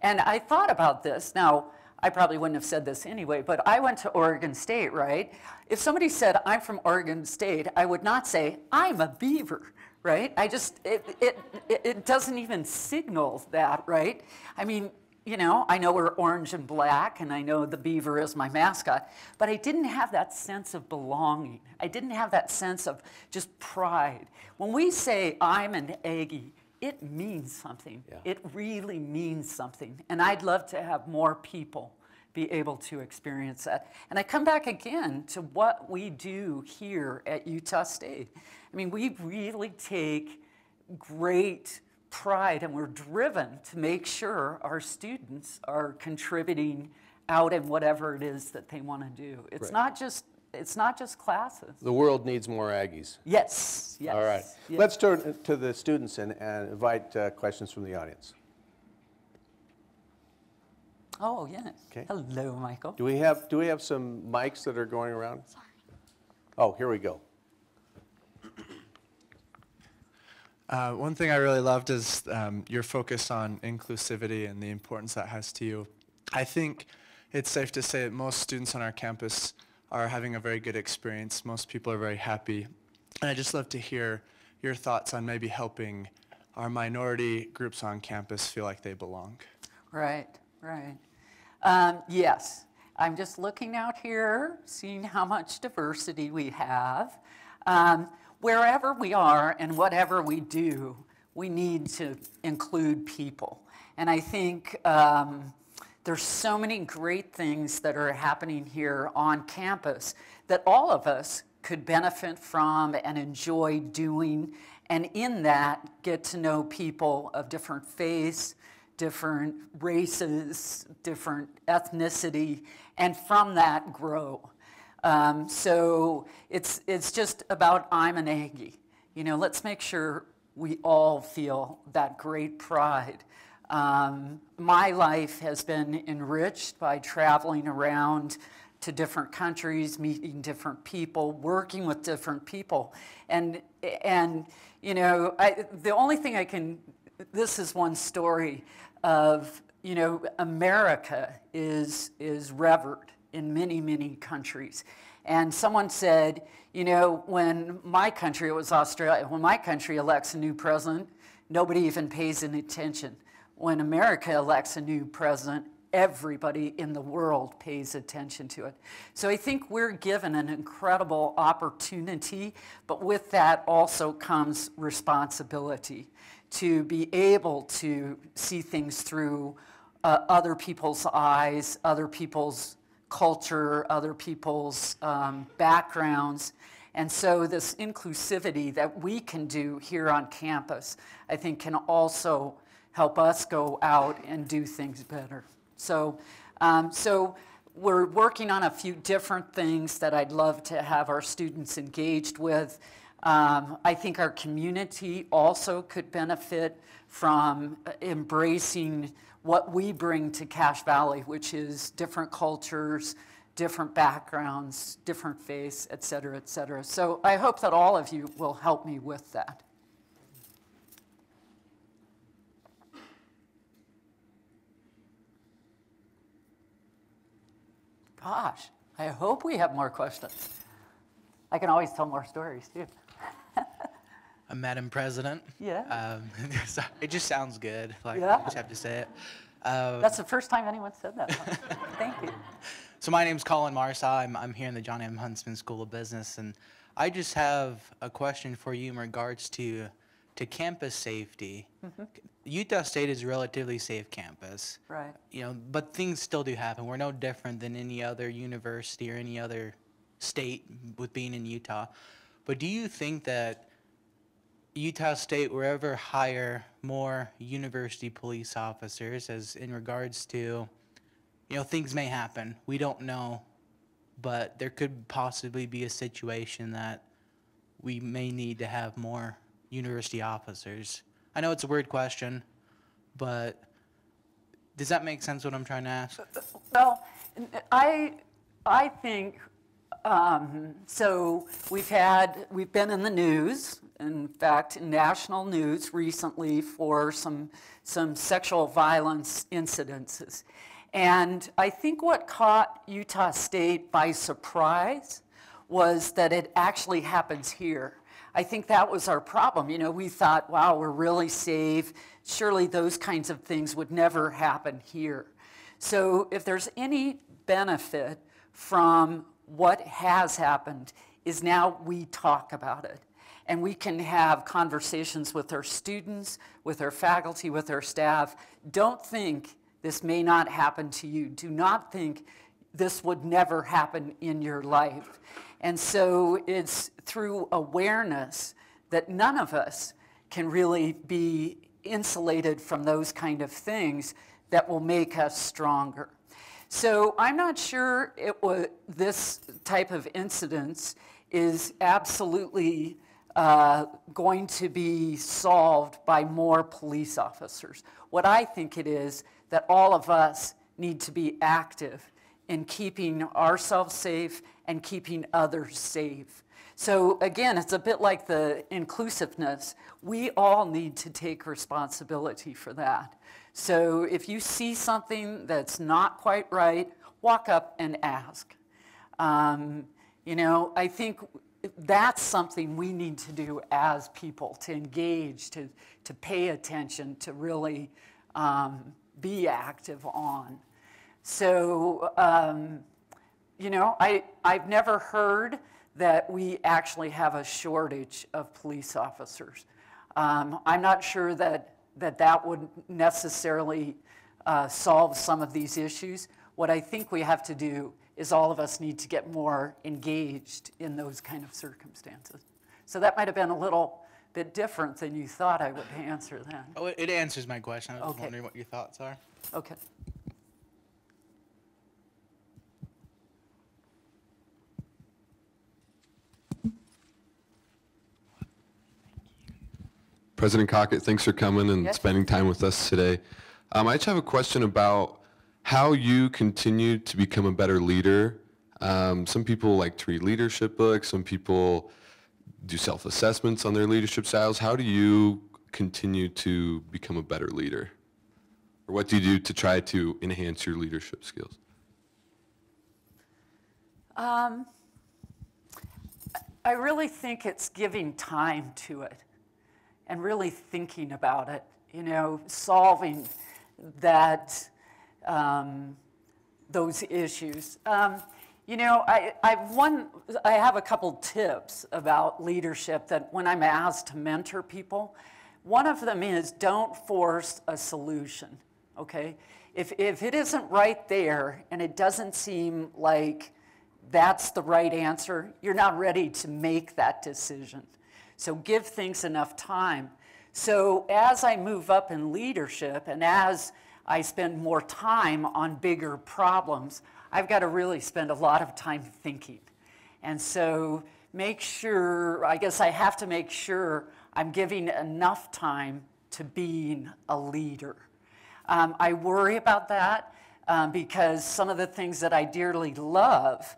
And I thought about this. Now, I probably wouldn't have said this anyway, but I went to Oregon State, right? If somebody said, I'm from Oregon State, I would not say, I'm a beaver, right? I just, it, it, it doesn't even signal that, right? I mean, you know, I know we're orange and black, and I know the beaver is my mascot, but I didn't have that sense of belonging. I didn't have that sense of just pride. When we say, I'm an Aggie, it means something. Yeah. It really means something. And I'd love to have more people be able to experience that. And I come back again to what we do here at Utah State. I mean, we really take great pride and we're driven to make sure our students are contributing out in whatever it is that they want to do. It's Right. not just it's not just classes. The world needs more Aggies. Yes, yes. All right. yes. Let's turn to the students and, and invite uh, questions from the audience. Oh, yes. Okay. Hello, Michael. Do we have, do we have some mics that are going around? Sorry. Oh, here we go. Uh, one thing I really loved is um, your focus on inclusivity and the importance that has to you. I think it's safe to say that most students on our campus are having a very good experience. Most people are very happy. And I'd just love to hear your thoughts on maybe helping our minority groups on campus feel like they belong. Right, right. Um, yes, I'm just looking out here, seeing how much diversity we have. Um, wherever we are and whatever we do, we need to include people. And I think um, there's so many great things that are happening here on campus that all of us could benefit from and enjoy doing. And in that, get to know people of different faiths, different races, different ethnicity, and from that grow. Um, so it's, it's just about I'm an Aggie. You know, let's make sure we all feel that great pride. Um, my life has been enriched by traveling around to different countries, meeting different people, working with different people. And, and you know, I, the only thing I can, this is one story of, you know, America is, is revered in many, many countries. And someone said, you know, when my country, it was Australia, when my country elects a new president, nobody even pays any attention. When America elects a new president, everybody in the world pays attention to it. So I think we're given an incredible opportunity, but with that also comes responsibility to be able to see things through uh, other people's eyes, other people's culture, other people's um, backgrounds. And so, this inclusivity that we can do here on campus, I think, can also help us go out and do things better. So, um, so we're working on a few different things that I'd love to have our students engaged with. Um, I think our community also could benefit from embracing what we bring to Cache Valley, which is different cultures, different backgrounds, different faiths, et cetera, et cetera. So I hope that all of you will help me with that. Gosh, I hope we have more questions. I can always tell more stories too. Uh, Madam President. Yeah. Um, so- it just sounds good. Like Yeah. I just have to say it. Uh, That's the first time anyone said that. Thank you. so my name's Colin Marsa. I'm, I'm here in the Jon M. Huntsman School of Business, and I just have a question for you in regards to to campus safety, Utah State is a relatively safe campus. Right. You know, but things still do happen. We're no different than any other university or any other state with being in Utah. But do you think that Utah State will ever hire more university police officers as in regards to, you know, things may happen. We don't know, but there could possibly be a situation that we may need to have more university officers. I know it's a weird question, but does that make sense what I'm trying to ask? Well, I, I think, um, so we've had, we've been in the news, in fact, national news recently for some, some sexual violence incidences. And I think what caught Utah State by surprise was that it actually happens here. I think that was our problem. You know, we thought, wow, we're really safe. Surely those kinds of things would never happen here. So if there's any benefit from what has happened is now we talk about it. And we can have conversations with our students, with our faculty, with our staff. Don't think this may not happen to you. Do not think this would never happen in your life. And so it's through awareness that none of us can really be insulated from those kind of things that will make us stronger. So I'm not sure it was, this type of incidence is absolutely uh, going to be solved by more police officers. What I think it is that all of us need to be active in keeping ourselves safe and keeping others safe. So again, it's a bit like the inclusiveness. We all need to take responsibility for that. So if you see something that's not quite right, walk up and ask. Um, you know, I think that's something we need to do as people to engage, to, to pay attention, to really um, be active on. So, um, you know, I, I've never heard that we actually have a shortage of police officers. Um, I'm not sure that that, that would necessarily uh, solve some of these issues. What I think we have to do is all of us need to get more engaged in those kind of circumstances. So that might have been a little bit different than you thought I would answer then. Oh, it- it answers my question. I was Okay. wondering what your thoughts are. Okay. President Cockett, thanks for coming and Yes. spending time with us today. Um, I just have a question about how you continue to become a better leader. Um, some people like to read leadership books. Some people do self-assessments on their leadership styles. How do you continue to become a better leader? Or what do you do to try to enhance your leadership skills? I really think it's giving time to it and really thinking about it, you know, solving that, um, those issues. Um, you know, I, I've one, I have a couple tips about leadership that when I'm asked to mentor people, one of them is don't force a solution, okay? If, if it isn't right there and it doesn't seem like that's the right answer, you're not ready to make that decision. So give things enough time. So as I move up in leadership and as I spend more time on bigger problems, I've got to really spend a lot of time thinking. And so make sure, I guess I have to make sure I'm giving enough time to being a leader. Um, I worry about that um, because some of the things that I dearly love,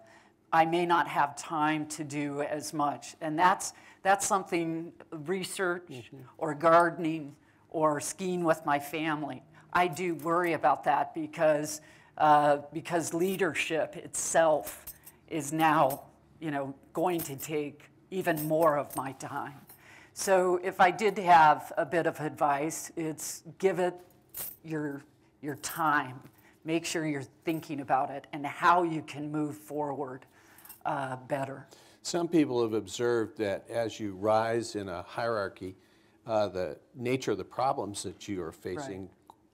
I may not have time to do as much. And that's, that's something research or gardening or skiing with my family. I do worry about that because, uh, because leadership itself is now, you know, going to take even more of my time. So if I did have a bit of advice, it's give it your, your time. Make sure you're thinking about it and how you can move forward uh, better. Some people have observed that as you rise in a hierarchy, uh, the nature of the problems that you are facing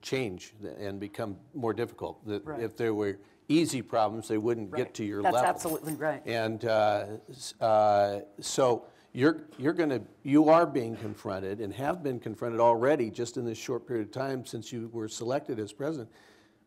change and become more difficult. That Right. If there were easy problems, they wouldn't Right. get to your That's level. That's absolutely right. And uh, uh, so you're, you're going to, you are being confronted and have been confronted already just in this short period of time since you were selected as president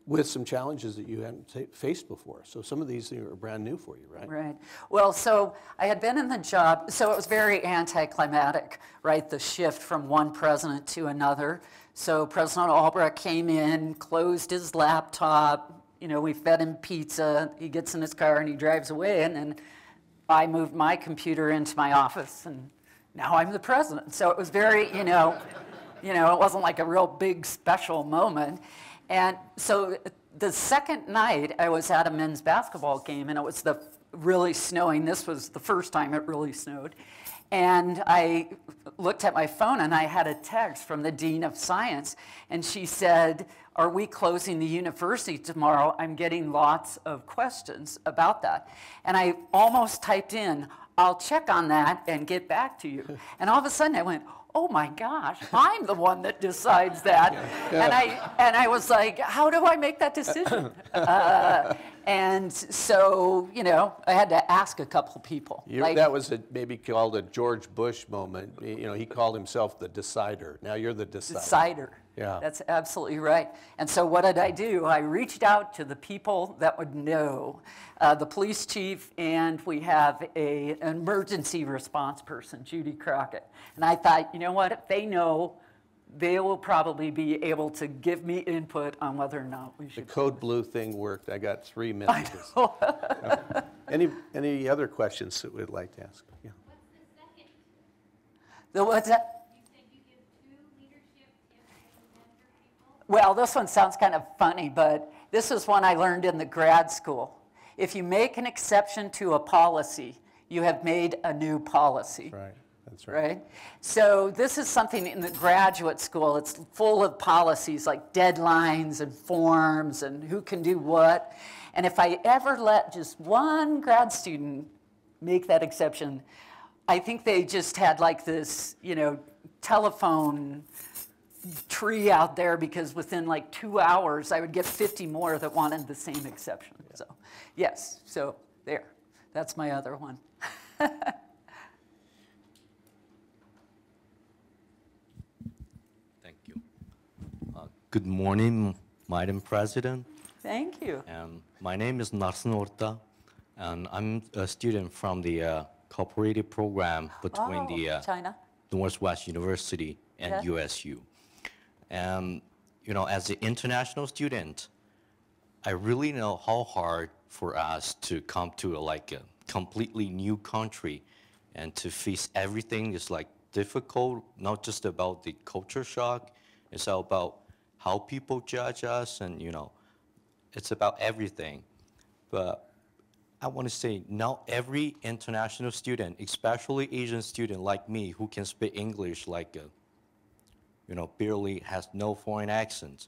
with some challenges that you hadn't faced before. So some of these are brand new for you, right? Right. Well, so I had been in the job, so it was very anticlimactic, right? The shift from one president to another. So President Albrecht came in, closed his laptop, you know, we fed him pizza, he gets in his car and he drives away, and then I moved my computer into my office, and now I'm the president. So it was very, you know, you know, it wasn't like a real big special moment. And so the second night, I was at a men's basketball game, and it was the really snowing. This was the first time it really snowed. And I looked at my phone and I had a text from the Dean of Science, and she said, Are we closing the university tomorrow? I'm getting lots of questions about that. And I almost typed in, I'll check on that and get back to you. And all of a sudden I went, Oh my gosh, I'm the one that decides that. And, I, and I was like, How do I make that decision? Uh, and so, you know, I had to ask a couple people. You- like- That was a- maybe called a George Bush moment. You know, he called himself the decider. Now you're the decider. Decider. Yeah. That's absolutely right. And so what did I do? I reached out to the people that would know, uh, the police chief, and we have a, an emergency response person, Judy Crockett. And I thought, you know what? If they know, they will probably be able to give me input on whether or not we should. The should. code blue thing worked. I got three messages. Any, any other questions that we'd like to ask? Yeah. What's the second? The, what's that? You said you give two leadership tips to mentor people? Well, this one sounds kind of funny, but this is one I learned in the grad school. If you make an exception to a policy, you have made a new policy. Right, that's right. Right? So this is something in the graduate school. It's full of policies like deadlines and forms and who can do what. And if I ever let just one grad student make that exception, I think they just had like this, you know, telephone tree out there because within like two hours I would get 50 more that wanted the same exception. So, yes, so there. That's my other one. Thank you. Uh, Good morning, Madam President. Thank you. And my name is Narsin Orta, and I'm a student from the uh, cooperative program between the Oh, uh, China. Northwest University and Yeah. USU. And, you know, as an international student, I really know how hard for us to come to a, like a completely new country and to face everything is like difficult, not just about the culture shock, it's all about how people judge us and, you know, it's about everything. But I want to say not every international student, especially Asian student like me who can speak English like, a, you know, barely has no foreign accent.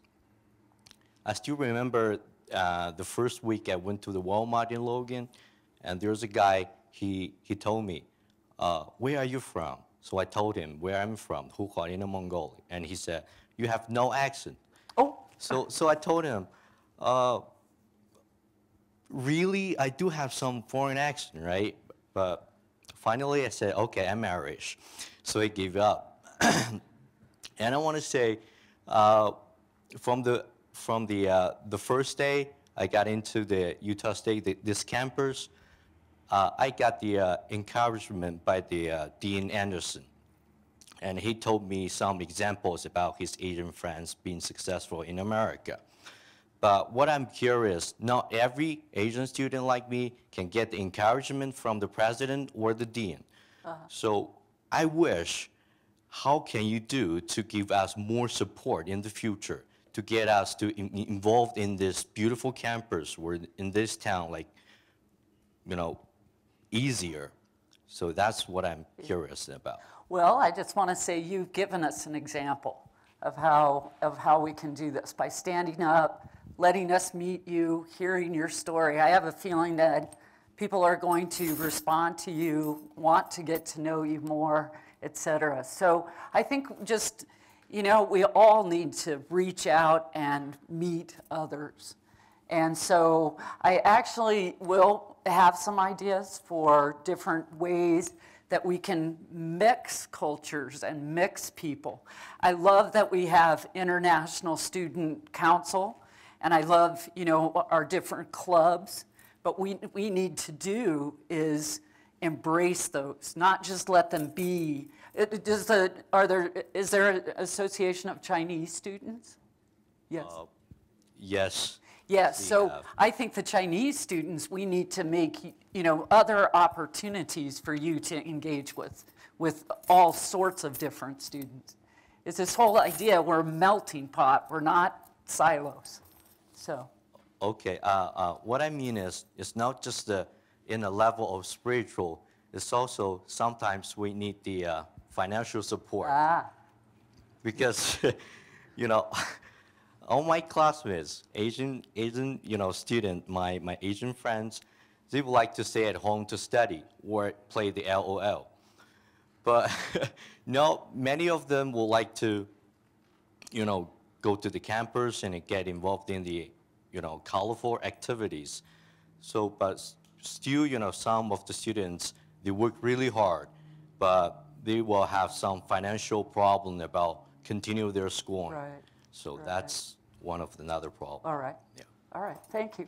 I still remember uh, the first week I went to the Walmart in Logan, and there's a guy, he, he told me, uh, where are you from? So I told him where I'm from, in Mongolia. And he said, you have no accent. Oh, So, so I told him, uh, really, I do have some foreign accent, right? But finally I said, okay, I'm Irish. So I gave up. and I want to say, uh, from the, from the, uh, the first day I got into the Utah State, the, this campus, uh, I got the uh, encouragement by the uh, Dean Anderson and he told me some examples about his Asian friends being successful in America. But what I'm curious, not every Asian student like me can get the encouragement from the president or the dean. Uh-huh. So I wish, how can you do to give us more support in the future to get us to in, involved in this beautiful campus or in this town, like, you know, easier? So that's what I'm curious about. Well, I just want to say you've given us an example of how, of how we can do this by standing up, letting us meet you, hearing your story. I have a feeling that people are going to respond to you, want to get to know you more, et cetera. So I think just, you know, we all need to reach out and meet others. And so I actually will have some ideas for different ways that we can mix cultures and mix people. I love that we have International Student Council, and I love, you know, our different clubs. But we, we need to do is embrace those, not just let them be. Does the, are there, is there an association of Chinese students? Yes. Uh, yes. Yes, we so have. I think the Chinese students, we need to make, you know, other opportunities for you to engage with, with all sorts of different students. It's this whole idea, we're a melting pot, we're not silos. So, Okay, uh, uh, what I mean is, it's not just the, in a level of spiritual, it's also sometimes we need the uh, financial support. ah, because you know all my classmates asian asian you know student my my asian friends they would like to stay at home to study or play the lol but no many of them would like to you know go to the campus and get involved in the you know colorful activities. So but still you know some of the students they work really hard but they will have some financial problem about continue their schooling Right, so right. that's one of another problem all right. Yeah. All right, thank you.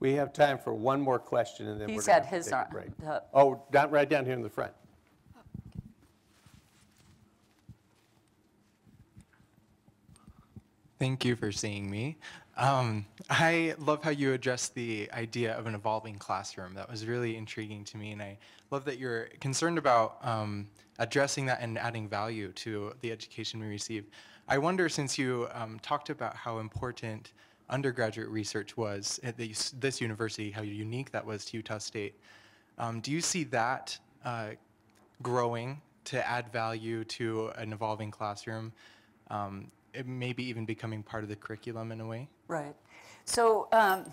We have time for one more question, and then we're He's going had to his take a arm break. up. Oh, down, right down here in the front. Thank you for seeing me. Um, I love how you address the idea of an evolving classroom. That was really intriguing to me, and I love that you're concerned about um, addressing that and adding value to the education we receive. I wonder, since you um, talked about how important undergraduate research was at this, this university, how unique that was to Utah State, um, do you see that uh, growing to add value to an evolving classroom, um, maybe even becoming part of the curriculum in a way? Right. So um,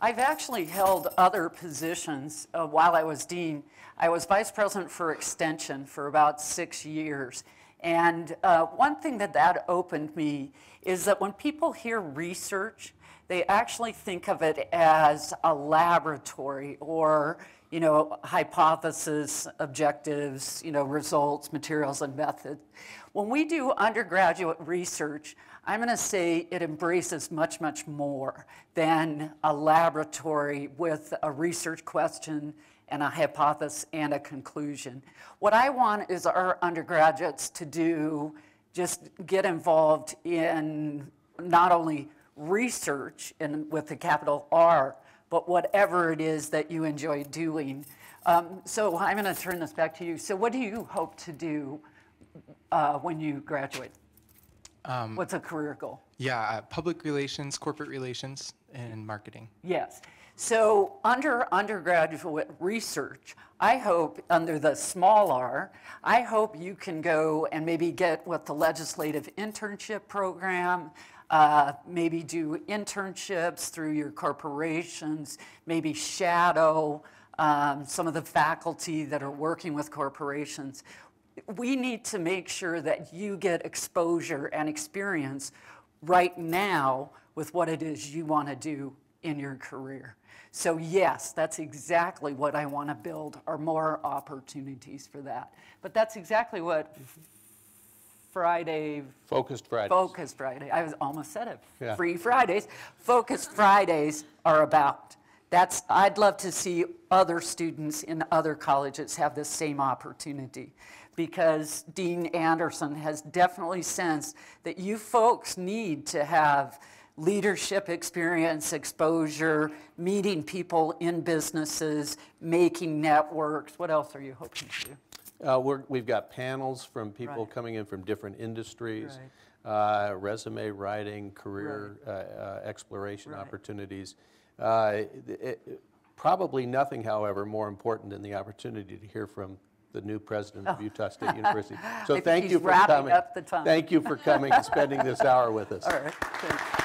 I've actually held other positions uh, while I was dean. I was vice president for extension for about six years. And uh, one thing that that opened me is that when people hear research, they actually think of it as a laboratory or you know hypothesis objectives you know results materials and methods when we do undergraduate research i'm going to say it embraces much much more than a laboratory with a research question and a hypothesis and a conclusion what i want is our undergraduates to do just get involved in not only research in, with the capital R, but whatever it is that you enjoy doing. Um, so I'm going to turn this back to you. So what do you hope to do uh, when you graduate? What's a career goal? Yeah, uh, public relations, corporate relations, and marketing. Yes. So under undergraduate research, I hope under the small r, I hope you can go and maybe get with the legislative internship program, uh, maybe do internships through your corporations, maybe shadow um, some of the faculty that are working with corporations. We need to make sure that you get exposure and experience right now with what it is you want to do in your career. So yes, that's exactly what I want to build are more opportunities for that. But that's exactly what Friday Focused Fridays. Focus Friday. I was almost said it. Yeah. Free Fridays. Focus Fridays are about. That's I'd love to see other students in other colleges have the same opportunity because Dean Anderson has definitely sensed that you folks need to have leadership experience, exposure, meeting people in businesses, making networks. What else are you hoping to do? Uh, we're, we've got panels from people Right. coming in from different industries, uh, resume writing, career uh, uh, exploration Right. opportunities. Uh, it- Probably nothing, however, more important than the opportunity to hear from the new president of Utah State University. So thank you for coming. up the time. Thank you for coming and spending this hour with us. Right.